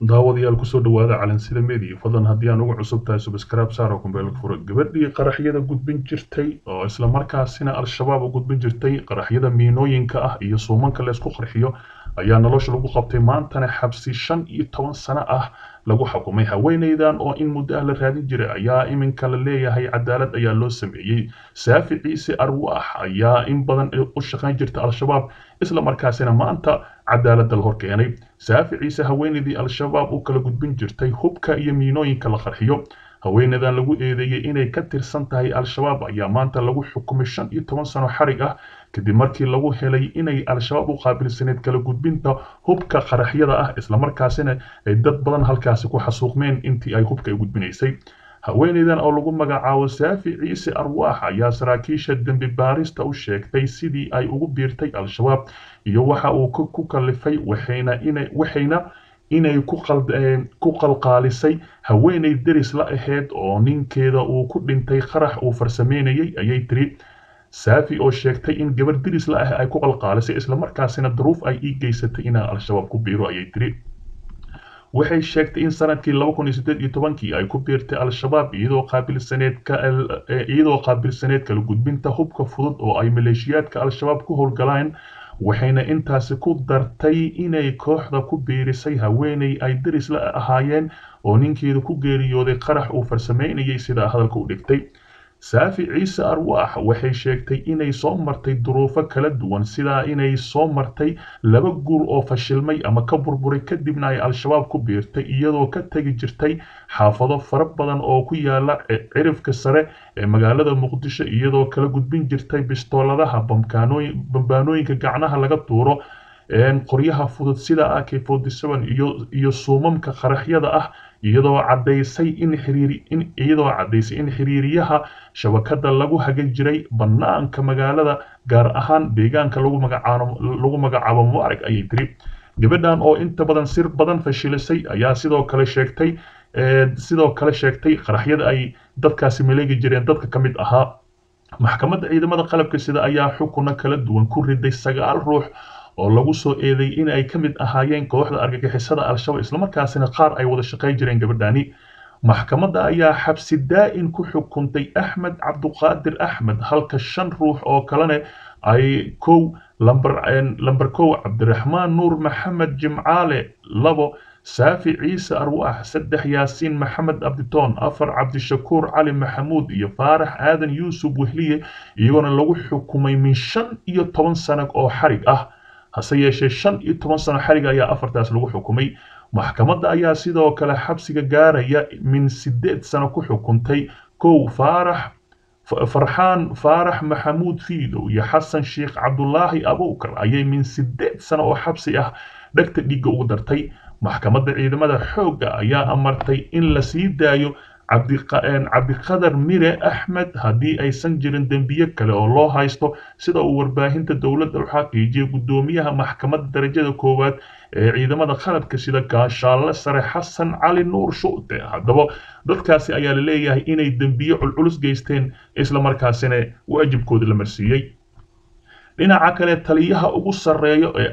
daawadayaal ku soo dhawaada calansida media fadlan haddii aan ugu cusub tahay subscribe saaro kumbeelka furo. Gabadhii qaraxyada gudbin jirtay oo islamarkaasina al-shabaab u gudbin jirtay qaraxyada miinooyinka ah iyo suumanka laysku qarxiyo ayaa nolosha lagu qabtay maantana xabsi shan iyo toban sano ah lagu xukumay. Haweeneydan oo in muddo ah la raadin jiray ayaa iminka la leeyahay cadaalad ayaa loo sameeyey. Saafi ciise arwaax ayaa in badan u shaqayn jirta al-shabaab isla markaasina maanta cadaaladda la horkeenay saafi ciise haweeneydii al-shabaab u kala gudbin jirtay hubka iyo miinooyinka la qarxiyo. Haweeneydan lagu eedeeyey inay ka tirsan tahay al-shabaab ayaa maanta lagu xukumay shan iyo toban sano xarig ah. Kadib markii lagu helay inay al-shabaab u qaabilsaneed kala gudbinta hubka qaraxyada ah islamarkaasina ay dad badan halkaasi ku xasuuqmeen intii ay hubka ay gudbinaysay haweeneydan oo lagu magacaabo saafi ciise arwaax ayaa saraakiisha dembi baarista u sheegtay sidii ay ugu biirtay al-shabaab iyo waxa uu ku kalifay waxayna inay ku qalqaalisay haweeney deris la ahayd oo ninkeeda uu ku dhintay qarax uu farsameynayay ayay tiri saafi oo sheegtay in gabar deris la ah ay ku qalqaalisay islamarkaasina daruuf ay ii geysatay inaan al-shabaab ku biiro ayay tiri waxay sheegtay in sannadkii laba kun ay ku biirtay al-shabaab iyadoo qaabilsaneed iyadoo qaabilsaneed kala gudbinta hubka fudud oo ay maleeshiyaadka al-shabaab ku howlgalaan waxayna intaasi ku dartay inay kooxda ku biirisay haweeney ay deris la ahaayeen oo ninkeeda ku geeriyooday qarax uu farsameynayay sidaa hadalka u dhigtay saafi ciise arwaax waxay sheegtay inay soo martay duruufo kala duwan sidaa inay soo martay laba guur oo fashilmay ama ka burburay kadibna ay al-shabaab ku biirtay iyadoo ka tegi jirtay xaafado fara badan oo ku yaalla cirifka sare ee magaalada muqdisho iyadoo kala gudbin jirtay bistooladaha bambaanooyinka gacnaha laga tuuro qoryaha fudud sida ak iyo suumamka qaraxyada ah iyadoo cadaysay in iyadoo cadaysay in xiriiriyaha shabakada lagu hagan jiray banaanka magaalada gaar ahaan deegaanka lagu magacaabo lagu magacaabo muarag ayay tiri gabadhan oo inta badan sir badan fashilisay ayaa sidoo kale sheegtay sidoo kale sheegtay qaraxyada ay dadkaasi maleegi jireen dadka ka mid ahaa. Maxkamadda ciidamada qalabka sida ayaa xukuna kala duwan ku riday sagaal ruux oo lagu soo eeday in ay ka mid ahaayeen kooxda argagixisada al-shabaab islamarkaasina qaar ay wada shaqayn jireen gabadhani maxkamadda ayaa xabsi daa'in ku xukuntay axmed cabduqaadir axmed halka shan ruux oo kalena ay kow lamber kow cabdiraxmaan nuur maxamed jimcaale labo saafi ciise arwaax saddex yaasiin maxamed abditoon afar cabdishakuur cali maxamuud iyo faarax aadan yuusuf wehliye iyagoona lagu xukumay min shan iyo toban sano oo xarig ah hase yeeshee shan iyo toban sano xarig ayaa afartaas lagu xukumay. Maxkamadda ayaa sidoo kale xabsiga gaaraya min siddeed sano ku xukuntay. Kow faarax farxaan faarax maxamuud fiidow iyo xasan sheekh cabdulaahi abuukar ayay min siddeed sano oo xabsi ah dhegta dhiigga ugu dartay. Maxkamadda ciidamada xoogga ayaa amartay in la sii daayo cabdiqadar mire axmed haddii aysan jirin dembiye kale oo loo haysto sida uu warbaahinta dowladda u xaqiijiyay guddoomiyaha maxkamadda darajada koowaad ee ciidamada qalabka sida gaashaalle sare xasan cali nuur shuute haddaba dadkaasi ayaa la leeyahay inay dembiye culculus geysteen islamarkaasina waajibkooda la marsiiyey. Dhinaca kale taliyaha ugu sarreeya ee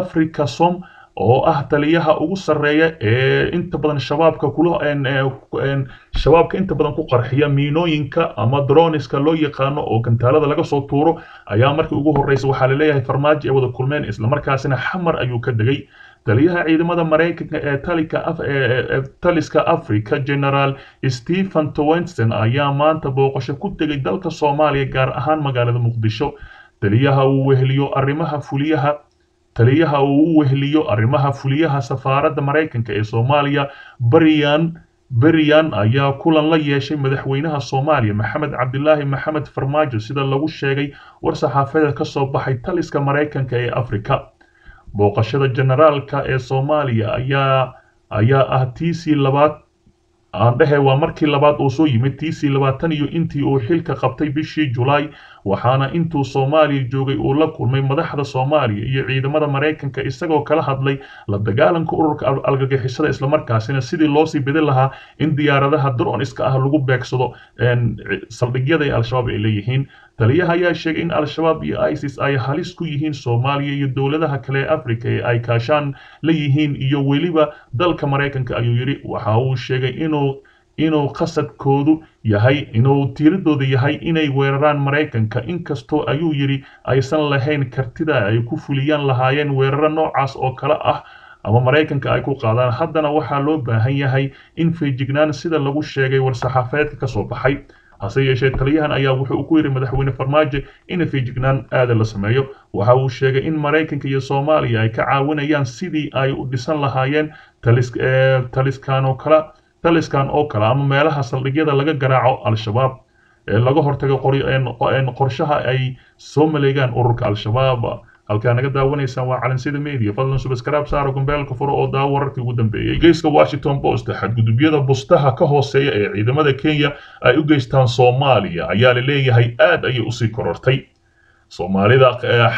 africasom oo ah taliyaha ugu sarreeya ee inta badan shabaabka kula shabaabka inta badan ku qarxiya miinooyinka ama droniska loo yaqaano oo gantaalada laga soo tuuro ayaa markii ugu horreysa waxaa la leeyahay farmaajo ay wada kulmeen islamarkaasina xamar ayuu ka degay. Taliyaha ciidamada maraykanka ee taliska africa general stephen towenson ayaa maanta booqasho ku tegay dalka soomaaliya gaar ahaan magaalada muqdisho. Taliyaha uu weheliyo arrimaha fuliyaha taliyaha uu u weheliyo arrimaha fuliyaha safaaradda maraykanka ee soomaaliya bariyan beriyan ayaa kulan la yeeshay madaxweynaha soomaaliya maxamed cabdilaahi maxamed farmaajo sida lagu sheegay war saxaafadeed ka soo baxay taliska maraykanka ee afrika. Booqashada generaalka ee soomaaliya ayaa ayaa ah tiisii labaad aan dhehe waa markii labaad uu soo yimid tiisii labaatan iyo intii uu xilka qabtay bishii julaay waxaana intuu soomaaliya joogay uu la kulmay madaxda soomaaliya iyo ciidamada maraykanka isagoo kala hadlay la dagaalanka ururka algagixisada islamarkaasina sidii loosii bedin lahaa in diyaaradaha droniska ah lagu beegsado saldhigyada ee al-shabaab ay leeyihiin taliyaha ayaa sheegay in al-shabaab iyo isis ay halis ku yihiin soomaaliya iyo dowladaha kale ee africa ee ay kaashaan la yihiin iyo weliba dalka maraykanka ayuu yidhi waxa uu sheegay inuu inuu qasadkoodu yahay inuu tiiradooda yahay inay weeraraan maraykanka. Inkastoo ayuu yidhi aysan lahayn kartida ay ku fuliyaan lahaayeen weeraro noocaas oo kale ah ama maraykanka ay ku qaadaan haddana waxaa loo baahan yahay in feejignaan sida lagu sheegay war-saxaafeedka ka soo baxay hase yeeshee taliyahan ayaa wuxuu ku yidhi madaxweyne farmaajo in feejignaan aada la sameeyo. Waxa uu sheegay in maraykanka iyo soomaaliya ay ka caawinayaan sidii ay u dhisan lahaayeen taliskan oo kale taliskan oo kale ama meelaha saldhigyada laga garaaco al-shabaab. Ee laga hortago qorshaha ay soo maleegaan ururka al-shabaab halkaa naga daawanaysaan waa calansida media. Fadlan subscribe saara gombeelka furo oo daawo wararkii ugu dambeeyey geyska washington post xadgudubyada bustaha ka hooseeya ee ciidamada kenya ay u geystaan soomaaliya ayaa la leeyahay aad ayay u sii korortay. Soomaalida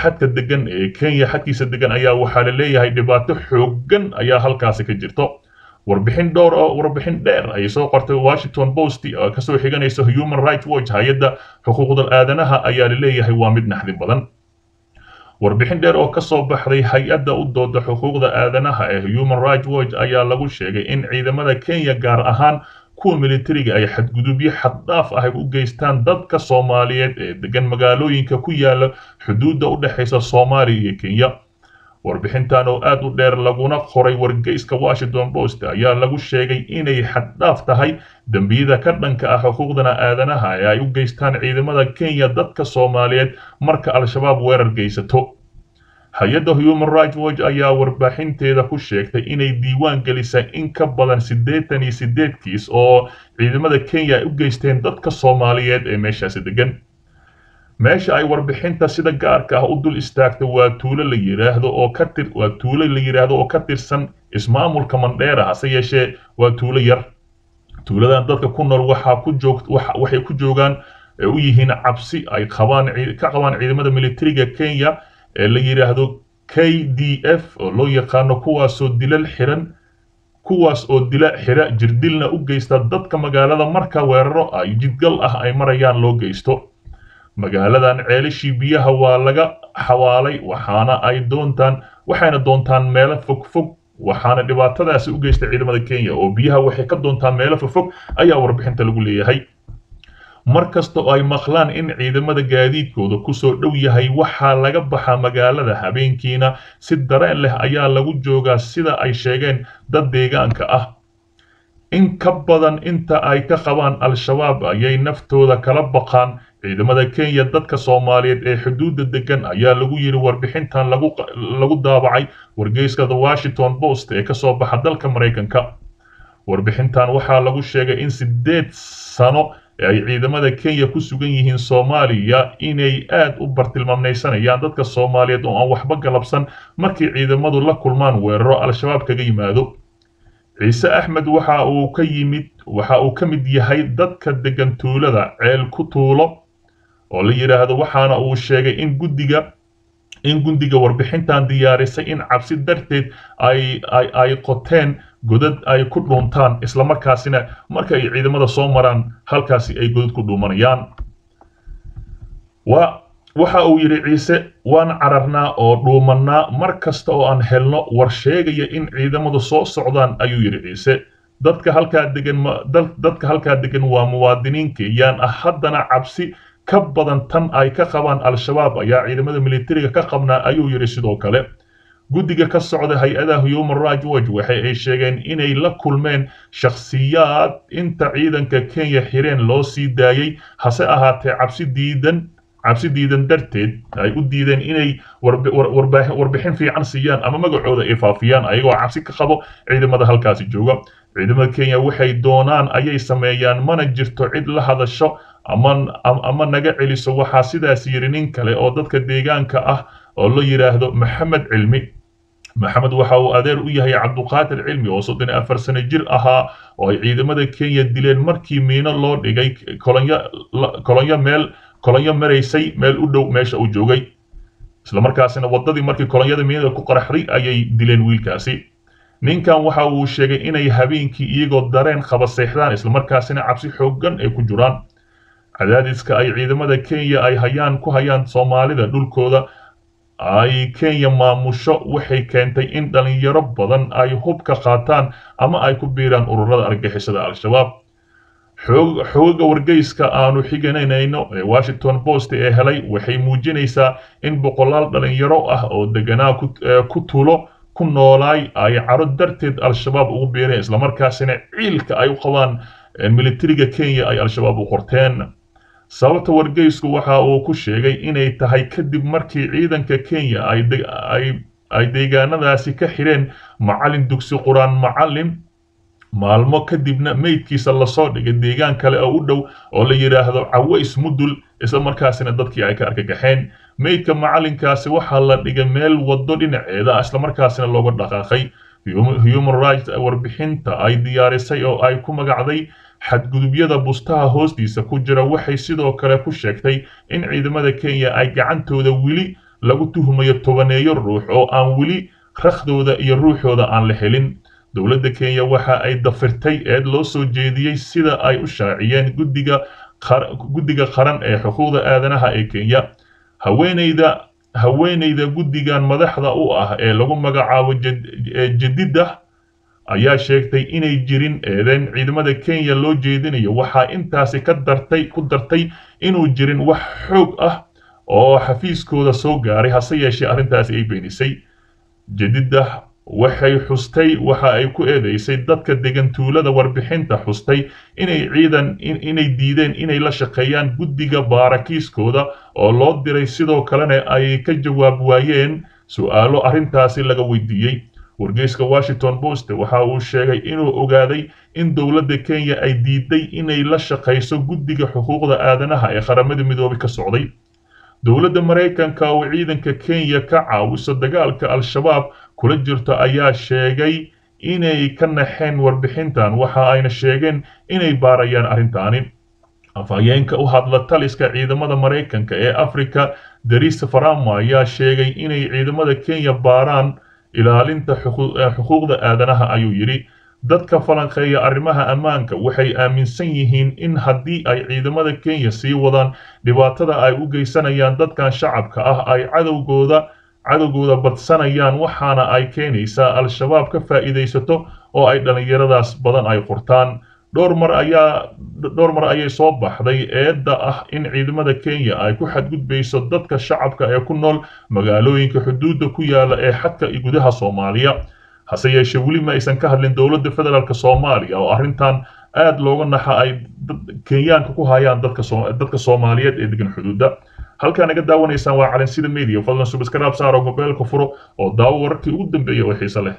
xadka degan ee kenya xadkiisa degan ayaa waxaa la leeyahay dhibaato xooggan ayaa halkaasi ka jirto. Warbixin dhowr oo warbixin dheer ayay soo qortay. Washington post oo ka soo xiganaysa human rights watch hay'adda xuquuqda aadanaha ayaa la leeyahay waa mid naxdin badan warbixin dheer oo ka soo baxday hay'adda u dooda xuquuqda aadanaha ee human rights watch ayaa lagu sheegay in ciidamada kenya gaar ahaan kuwa militariga ay xadgudubyo xaddhaaf ah u geystaan dadka soomaaliyeed ee degan magaalooyinka ku yaalla xuduudda u dhexaysa soomaaliya iyo kenya warbixintan oo aad u dheer laguna qoray wargeyska washington post ayaa lagu sheegay inay xaddhaaf tahay. Dembiyada ka dhanka ah xuquuqdana aadanaha ee ay u geystaan ciidamada kenya dadka soomaaliyeed marka al-shabaab weerar geysato. Hay'adda human rights watch ayaa warbaaxinteeda ku sheegtay inay diiwaan gelisay in ka badan siddeetan iyo siddeed kiis oo ciidamada kenya ay u geysteen dadka soomaaliyeed ee meeshaasi degan meesha ay warbixinta sida gaarka ah u dul istaagta waa tuulo la yiraahdo oo ka waa tuulo la yiraahdo oo ka tirsan ismaamulka mandheera hase yeeshee waa tuulo yar. Tuuladan dadka ku nool waxaa ku joog waxay ku joogaan u yihiin cabsi ay qabaan ka qabaan ciidamada militariga kenya ee la yiraahdo k d f oo loo yaqaano kuwaasoo dilal xiran kuwaas oo dila xira jirdilna u geysta dadka magaalada marka weeraro ay jidgal ah ay marayaan loo geysto magaaladan ceelashii biyaha waa laga xawaalay waxaana ay doontaan waxayna doontaan meelo fogfog waxaana dhibaatadaasi u geystay ciidamada kenya oo biyaha waxay ka doontaan meelo fogfog ayaa warbixinta lagu leeyahay. Mar kasta oo ay maqlaan in ciidamada gaadiidkooda ku soo dhow yahay waxaa laga baxaa magaalada habeenkiina. Si dareen leh ayaa lagu joogaa sida ay sheegeen dad deegaanka ah. In ka badan inta ay ka qabaan al-shabaab ayay naftooda kala baqaan ciidamada kenya dadka soomaaliyeed ee xuduudda degan ayaa lagu yidhi warbixintan lagu daabacay wargeyska the washington post ee ka soo baxa dalka maraykanka warbixintan waxaa lagu sheegay in siddeed sano ay ciidamada kenya ku sugan yihiin soomaaliya inay aad u bartilmaamnaysanayaan dadka soomaaliyeed oo aan waxba galabsan markii ciidamadu la kulmaan weeraro al-shabaab kaga yimaado. Ciise axmed waxa uu ka yimid waxa uu ka mid yahay dadka degan tuulada ceel ku tuulo oo la yidhaahdo waxaana uu sheegay in guddiga in gundiga warbixintan diyaarisay in cabsi darteed ay qoteen godad ay ku dhuuntaan islamarkaasina marka ay ciidamada soo maraan halkaasi ay godad ku dhuumanayaan. Waxa uu yidhi ciise waan cararnaa oo dhuumannaa mar kasta oo aan helno war sheegaya in ciidamadu soo socdaan ayuu yidhi ciise. Dadka halkaa degan dadka halkaa degan waa muwaadiniin kenyaan ah haddana cabsi ka badan tan ay ka qabaan al-shabaab ayaa ciidamada militariga ka qabnaa ayuu yidhi sidoo kale. Guddiga ka socda hay'adaha human rights watch waxa ay sheegeen inay la kulmeen shakhsiyaad inta ciidanka kenya xireen loo sii daayey hase ahaatee cabsi diidan cabsi diidan darteed ay u diideen inay warbixin fiican siiyaan ama magacooda ay faafiyaan ayagoo cabsi ka qabo ciidamada halkaasi jooga. Ciidamada kenya waxay doonaan ayay sameeyaan mana jirto cid la hadasho ama naga celiso waxaa sidaas yidhi nin kale oo dadka deegaanka ah oo la yidhaahdo maxamed cilmi. Maxamed waxa uu adeer u yahay cabduqaadir cilmi oo soddon afar sano jir ahaa oo ay ciidamada kenya dileen markii miino loo dhigay kolonyo meel kolonyo maraysay meel u dhow meesha uu joogay. Islamarkaasina waddadii markii kolonyada miinada ku qaraxday ayay dileen wiilkaasi. Ninkan waxa uu sheegay inay habeenkii iyagoo dareen qaba seexdaan islamarkaasina cabsi xooggan ay ku jiraan cadaadiska ay ciidamada kenya ay hayaan ku hayaan soomaalida dhulkooda ay kenya maamusho waxay keentay in dhalinyaro badan ay hub ka qaataan ama ay ku biiraan ururada argixisada al-shabaab. Xooga wargeyska aanu xigananayno ee washington post ee helay waxay muujinaysaa in boqolaal dhalinyaro ah oo deganaa ku tulo ku noolaay ay caro darteed al-shabaab ugu biireen islamarkaasina ciilka ay u qabaan militariga kenya ay al-shabaab u qorteen sababta wargeysku waxa uu ku sheegay inay tahay kadib markii ciidanka kenya ay deegaanadaasi ka xidheen macalin dugsi qur'aan macalin maalmo kadibna meydkiisa la soo dhigay deegaan kale oo u dhow oo la yidhaahdo caways mudul isla markaasina dadkii ay ka argagaxeen meydka macalinkaasi waxaa la dhigay meel waddo dhinaceeda islamarkaasina looga dhaqaaqay. Human rights warbixinta ay diyaarisay oo ay ku magacday xadgudubyada bustaha hoostiisa ku jira waxay sidoo kale ku sheegtay in ciidamada kenya ay gacantooda weli lagu tuhmayo tobaneeyo ruux oo aan weli rakhdooda iyo ruuxooda aan la helin. Dowladda kenya waxa ay dafirtay eed loo soo jeediyey sida ay u shaaciyeen guddiga qaran ee xuquuqda aadanaha ee kenya. Haweeneyda haweeneyda guddigan madaxda u ah ee lagu magacaabo jadida ayaa sheegtay inay jirin eedeyn ciidamada kenya loo jeedinayo. Waxaa intaasi ka dartay ku dartay inuu jirin wax xoog ah oo xafiiskooda soo gaaray hase yeeshee arrintaasi ay beenisay. Jadida waxay xustay waxa ay ku eedeysay dadka degan tuulada warbixinta xustay inay ciidan inay diideen inay la shaqeeyaan guddiga baarakiiskooda oo loo diray. Sidoo kalena ay ka jawaab waayeen su'aalo arrintaasi laga weydiiyey wargeyska washington post waxa uu sheegay inuu ogaaday in dowladda kenya ay diiday inay la shaqayso guddiga xuquuqda aadanaha ee qaramada midoobay ka socday. Dowladda maraykanka oo ciidanka kenya ka caawiso dagaalka al-shabaab kula jirto ayaa sheegay inay ka naxeen warbixintan. Waxa ayna sheegeen inay baarayaan arrintaani. Afhayeenka u hadla taliska ciidamada maraykanka ee afrika daris faramo ayaa sheegay inay ciidamada kenya baaraan ilaalinta xuquuqda aadanaha ayuu yidhi dadka falanqeeya arrimaha ammaanka waxay aaminsan yihiin in haddii ay ciidamada kenya sii wadaan dhibaatada ay u geysanayaan dadkan shacabka ah ay cadowgooda cadowgooda badsanayaan waxaana ay keenaysaa al-shabaab ka faa'iidaysato oo ay dhallinyaradaas badan ay qortaan dhowr mar ayay soo baxday eedda ah in ciidamada kenya ay ku xadgudbayso dadka shacabka ee ku nool magaalooyinka xuduudda ku yaalla ee xadka iyo gudaha soomaaliya. Hase yeeshee weli ma aysan ka hadlin dowladda federaalk soomaaliya oo arrintan aad looga naxa ay kenyaanka ku hayaan dadka soomaaliyeed ee degan xuduudda. Halkaa naga daawanaysaan waa calansida media. Fadlan subscribe saaro gobeelka furo oo daawo wararkii ugu dambeeyay oo xiise leh